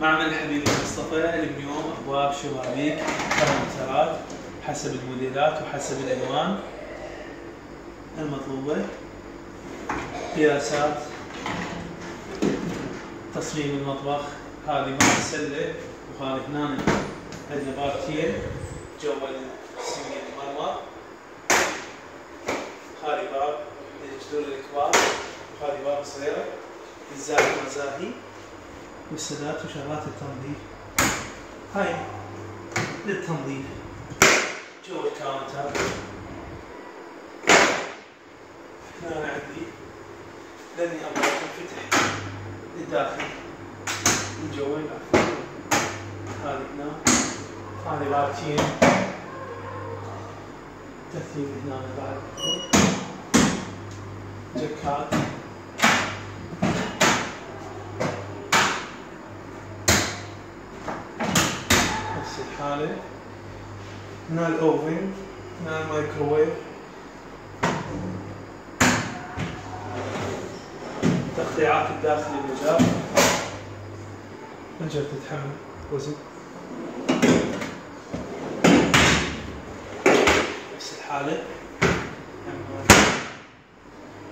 معمل الحبيب المصطفى اليوم أبواب شبابيك كمنترات حسب الموديلات وحسب الالوان المطلوبة قياسات تصميم المطبخ. هذه مال السله وهذه هنا عندنا بارتين جوا السمين المرمر هذه باب للجدور الكبار وهذه باب صغيرة. للزاهي مزاهي. والسدات وشغلات التنظيف. هاي للتنظيف. جوا الكاونتر هنا أنا عندي لاني أبغى تنفتح للداخل. من العفو هذه هنا. هذه بارتين. ترتيب هنا بعد. جكات. الحالة هنا الأوفن هنا الميكروويف تقطيعات الداخل المجال مجال تتحمل. وزن. نفس الحالة.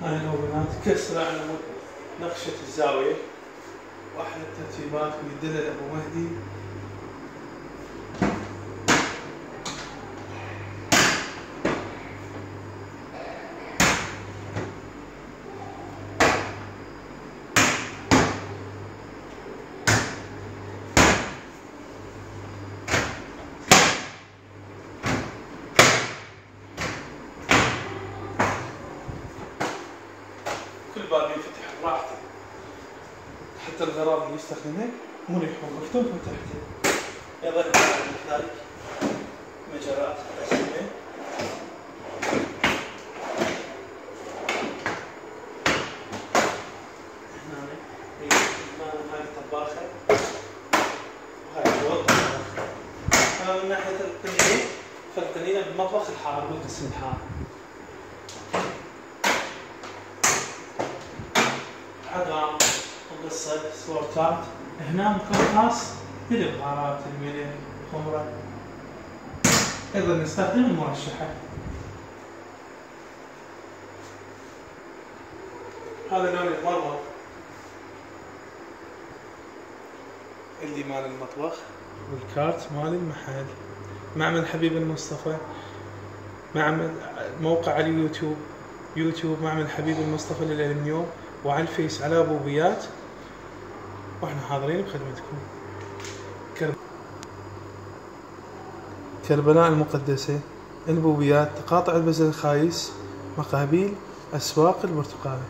هاي الأوفنات كسرة على نقشة الزاوية. واحد الترتيبات ويدل أبو مهدي. كل باب ينفتح براحته حتى الغراض اللي يستخدمها مريح ومفتوح وتحته يظل بعد ذلك مجرات جوا الطباخة؟ أما من ناحية القنينة فالقنينة بمطبخ الحار بالقسم الحار حضام وقصة سبورتات هنا مكان خاص للبهارات الملح الخمرة أيضا نستخدم المرشحة. هذا لون المرمر اللي مال المطبخ. والكارت مال المحل. معمل حبيب المصطفى. معمل موقع على اليوتيوب. يوتيوب معمل حبيب المصطفى للألمنيوم وعلى الفيس على بوبيات وإحنا حاضرين بخدمتكم. كرب... كربلاء المقدسة البوبيات تقاطع البزل الخايس مقابيل أسواق البرتقالة